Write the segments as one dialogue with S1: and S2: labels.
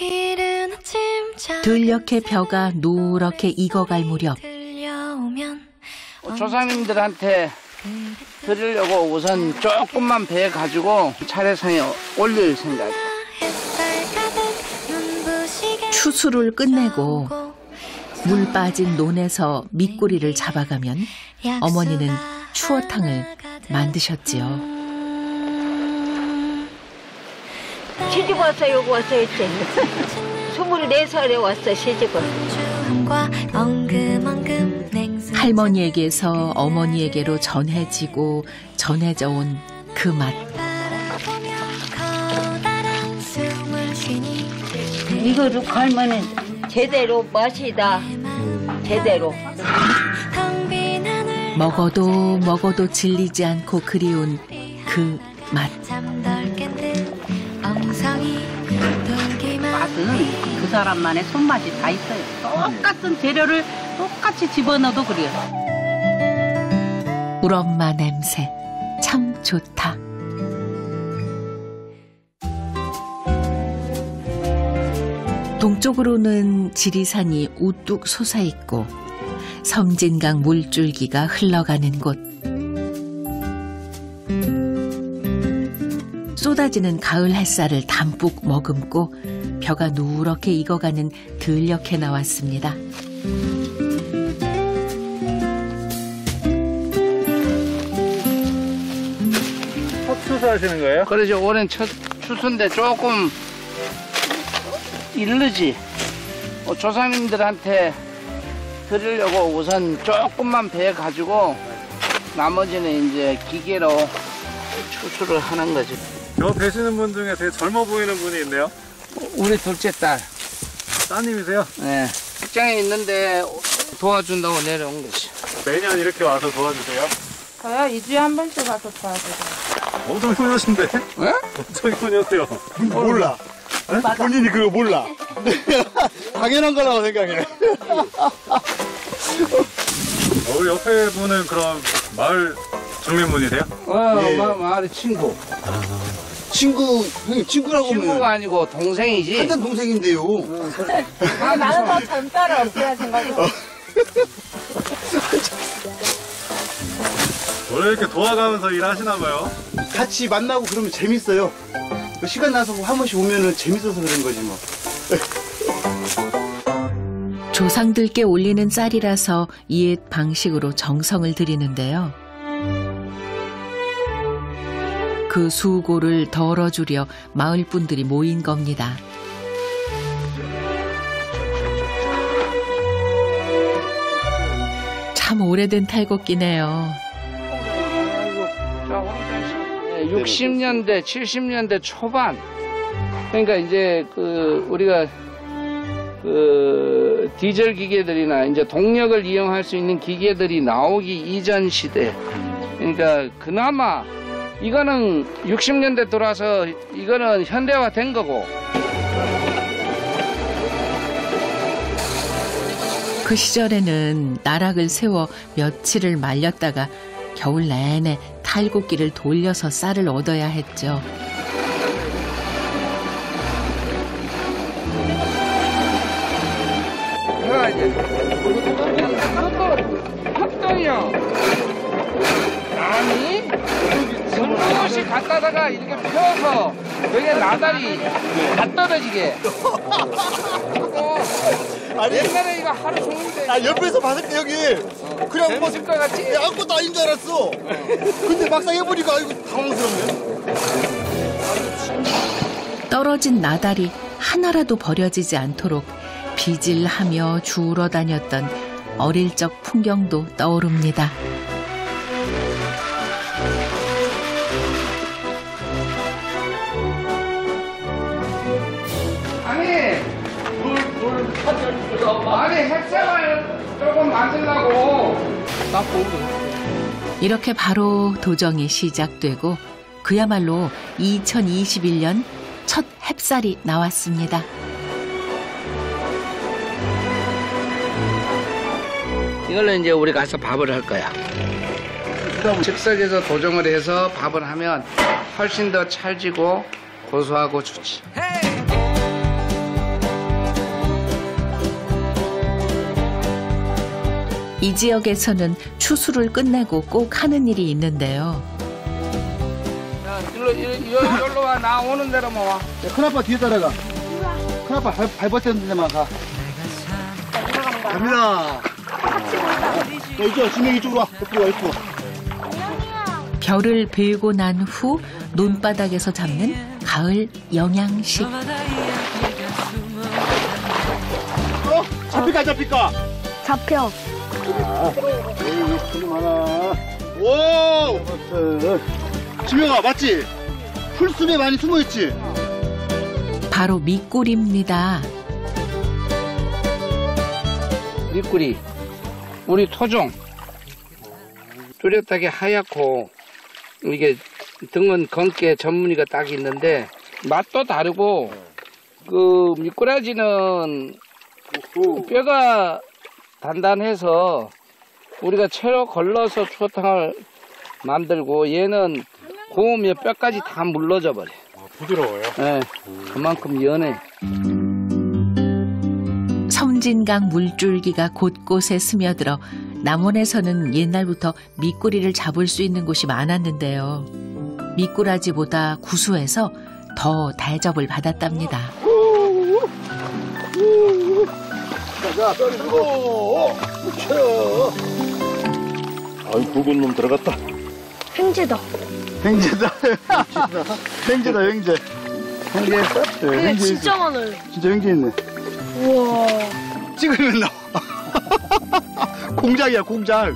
S1: 이른 아침
S2: 들녘의 벼가 노랗게 익어갈 무렵
S1: 들려오면
S3: 조상님들한테 드리려고 우선 조금만 배 가지고 차례상에 올릴 생각.
S2: 추수를 끝내고 물 빠진 논에서 밑꼬리를 잡아가면 어머니는 추어탕을 만드셨지요.
S4: 시집 와서 여기 와서 했지. 24살에 왔어, 시집을.
S2: 할머니에게서 어머니에게로 전해지고 전해져 온 그 맛.
S1: 바라보며 커다란 숨을 쉬니
S4: 이거 쭉 갈면은 제대로 맛이다. 제대로.
S2: 먹어도 먹어도 질리지 않고 그리운 그 맛.
S5: 맛은 그 사람만의 손맛이 다 있어요. 똑같은 재료를 똑같이 집어넣어도 그래요.
S2: 우리 엄마 냄새 참 좋다. 동쪽으로는 지리산이 우뚝 솟아있고 섬진강 물줄기가 흘러가는 곳. 쏟아지는 가을 햇살을 담뿍 머금고 벼가 누렇게 익어가는 들녘에 나왔습니다.
S6: 첫 추수하시는 거예요?
S3: 그러죠. 올해는 첫 추수인데 조금 이르지. 어, 조상님들한테 드리려고 우선 조금만 배 가지고 나머지는 이제 기계로 추수를 하는 거지.
S6: 저 뵈시는 분 중에 되게 젊어 보이는 분이 있네요.
S3: 우리 둘째 딸,
S6: 따님이세요?
S3: 예, 직장에 있는데 도와준다고 내려온 거지.
S6: 매년 이렇게 와서 도와주세요.
S7: 저요 2주에 한 번씩 와서 도와드려요.
S6: 엄청 효녀신데?
S3: 예?
S6: 엄청 효녀세요.
S8: 몰라. 본인이 그거 몰라. 당연한 거라고 생각해.
S6: 어, 우리 옆에 분은 그럼 마을 주민분이세요?
S3: 어,
S8: 예.
S3: 마, 마을의 친구.
S8: 친구, 형님 친구라고
S3: 친구가
S8: 하면
S3: 아니고 동생이지.
S8: 한단 동생인데요.
S7: 나는 더 젊다를 없애야 생각해.
S6: 원래 이렇게 도와가면서 일하시나 봐요.
S8: 같이 만나고 그러면 재밌어요. 그 시간 나서 한 번씩 오면은 재밌어서 그런 거지 뭐.
S2: 조상들께 올리는 쌀이라서 이옛 방식으로 정성을 들이는데요. 그 수고를 덜어주려 마을 분들이 모인 겁니다. 참 오래된 탈곡기네요.
S3: 자, 황선 씨. 60년대, 70년대 초반. 그러니까 이제 그 우리가 그 디젤 기계들이나 이제 동력을 이용할 수 있는 기계들이 나오기 이전 시대. 그러니까 그나마 이거는 60년대 들어와서 이거는 현대화 된 거고
S2: 그 시절에는 나락을 세워 며칠을 말렸다가 겨울 내내 탈곡기를 돌려서 쌀을 얻어야 했죠.
S3: 합동이요. 아니 전부시 갖다다가 이렇게 펴서 여기 나다리 다 떨어지게.
S8: 아니,
S3: 옛날에 이거 하루 종일
S8: 아 옆에서 봤을 때 여기 그냥 뭐
S3: 재밌을 것 같지?
S8: 아무것도 아닌 줄 알았어. 근데 막상 해보니까 아이고 당황스럽네.
S2: 떨어진 나달이 하나라도 버려지지 않도록 비질하며 주우러 다녔던 어릴 적 풍경도 떠오릅니다.
S3: 아니 물물 아니 햇살을 조금 만들라고 나 보고
S2: 이렇게 바로 도정이 시작되고 그야말로 2021년 첫 햅쌀이 나왔습니다.
S3: 이걸로 이제 우리 가서 밥을 할 거야. 즉석에서 도정을 해서 밥을 하면 훨씬 더 찰지고 고소하고 좋지.
S2: 이 지역에서는 추수를 끝내고 꼭 하는 일이 있는데요.
S3: 야, 일로, 일로, 와. 나 오는 대로만 와.
S8: 야, 큰아빠 뒤에 따라가. 큰아빠 발, 발버튼 데만 가. 갑니다. 야, 이쪽, 진명 이쪽으로 와. 옆으로 와, 옆으로 와.
S2: 별을 베고 난 후 논바닥에서 잡는 가을 영양식.
S8: 어? 잡힐까, 잡힐까?
S7: 잡혀.
S8: 에이, 소리 많아. 오! 지명아, 맞지? 풀숲에 많이 숨어있지?
S2: 바로 미꿀입니다.
S3: 미꾸리. 우리 토종. 뚜렷하게 하얗고, 이게 등은 검게 전무늬가 딱 있는데, 맛도 다르고, 그 미꾸라지는 뼈가 단단해서 우리가 채로 걸러서 추어탕을 만들고 얘는 구우면 뼈까지 다 물러져 버려.
S6: 부드러워요.
S3: 예, 그만큼 연해.
S2: 섬진강 물줄기가 곳곳에 스며들어 남원에서는 옛날부터 미꾸리를 잡을 수 있는 곳이 많았는데요. 미꾸라지보다 구수해서 더 대접을 받았답니다.
S8: 자, 뼈 들고, 쳐.
S9: 아이 굵은 놈 들어갔다.
S7: 횡재다.
S8: 횡재다. 횡재다, 횡재. 횡재했어? 네,
S7: 근데
S8: 횡재
S7: 진짜
S8: 있어.
S7: 많아요.
S8: 진짜 횡재 있네.
S7: 우와.
S8: 찍으면 나와. 공작이야, 공작.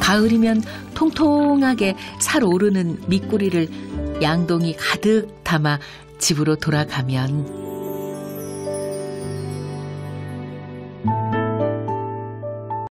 S2: 가을이면 통통하게 살 오르는 미꾸리를 양동이 가득 담아 집으로 돌아가면